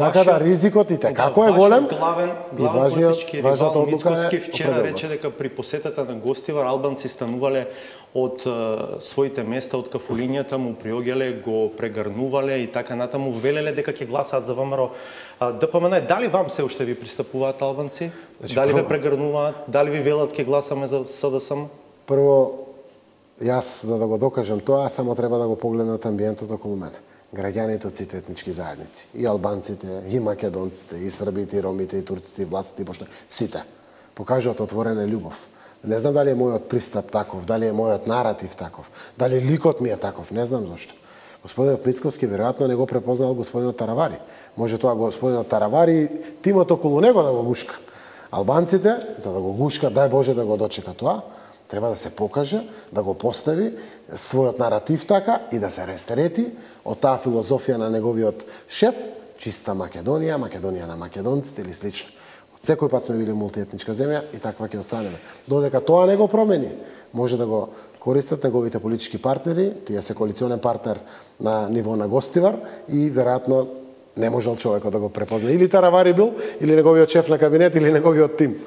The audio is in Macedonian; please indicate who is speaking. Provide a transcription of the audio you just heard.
Speaker 1: Така да ризикот и те како е голем
Speaker 2: главен, главен важниот, политички ривал Мицкоски вчера рече дека при посетата на гостивар албанци станувале од своите места од кафулињата му приоѓале, го прегарнувале и така натаму велеле дека ќе гласаат за ВМРО. ДПМН дали вам се уште ви пристапуваат албанци? Значи, дали прво... ве прегарнуваат? Дали ви велат ќе гласаме за СДСМ?
Speaker 1: Прво Јас, за да го докажам тоа, само треба да го погледнат амбиентот околу мене. Граѓаните од сите етнички заедници. И албанците, и македонците, и србите, и ромите, и турците, и властите, и бошна, Сите. Покажуваат отворена љубов. Не знам дали е мојот пристап таков, дали е мојот наратив таков, дали ликот ми е таков, не знам зошто. Господинот Мицковски веројатно не го препознал господинот Таравари. Може тоа господинот Таравари тимот околу него да го гушка. Албанците, за да го гушка, дај Боже да го дочека тоа, Треба да се покаже, да го постави својот наратив така и да се рестерети од таа филозофија на неговиот шеф, чиста Македонија, Македонија на македонците или слично. Од секој пат сме били мултиетничка земја и таква ќе останеме. Додека тоа не го промени, може да го користат неговите политички партнери, тие се коалиционен партнер на ниво на гостивар и веројатно не можел човекот да го препозна. Или Таравари бил, или неговиот шеф на кабинет, или неговиот тим.